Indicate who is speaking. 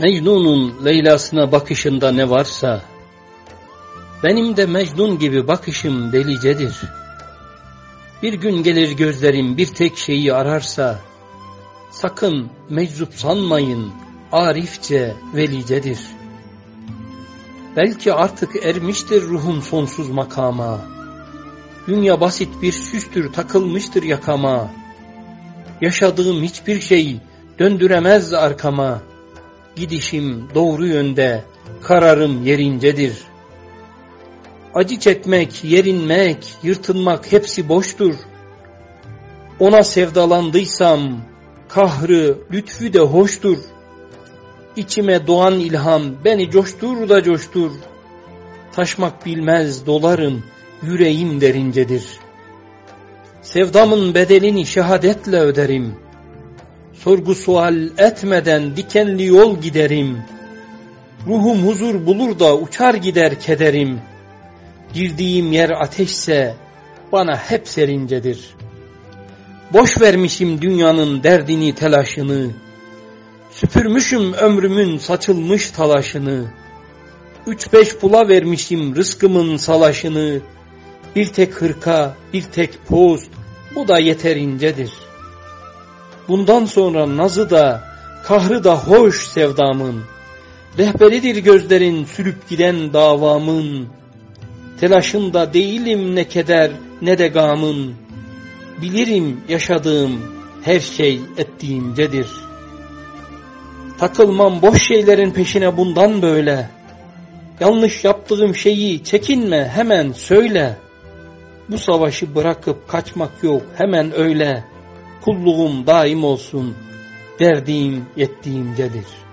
Speaker 1: Mecnun'un Leyla'sına bakışında ne varsa, benim de Mecnun gibi bakışım delicedir. Bir gün gelir gözlerim bir tek şeyi ararsa, sakın meczup sanmayın, arifçe, velicedir. Belki artık ermiştir ruhum sonsuz makama, dünya basit bir süstür takılmıştır yakama, yaşadığım hiçbir şey döndüremez arkama, Gidişim doğru yönde, kararım yerincedir. Acı çekmek, yerinmek, yırtınmak hepsi boştur. Ona sevdalandıysam, kahrı, lütfü de hoştur. İçime doğan ilham beni coştur da coştur. Taşmak bilmez dolarım, yüreğim derincedir. Sevdamın bedelini şehadetle öderim.'' Sorgu sual etmeden dikenli yol giderim. Ruhum huzur bulur da uçar gider kederim. Girdiğim yer ateşse bana hep serincedir. Boş vermişim dünyanın derdini telaşını. Süpürmüşüm ömrümün saçılmış talaşını. Üç beş pula vermişim rızkımın salaşını. Bir tek hırka, bir tek post, bu da yeterincedir.'' Bundan sonra nazı da, kahrı da hoş sevdamın. Rehberidir gözlerin sürüp giden davamın. Telaşında değilim ne keder ne de gamın. Bilirim yaşadığım her şey ettiğimcedir. Takılmam boş şeylerin peşine bundan böyle. Yanlış yaptığım şeyi çekinme hemen söyle. Bu savaşı bırakıp kaçmak yok hemen öyle kulluğum daim olsun, verdiğim yettiğimcedir.''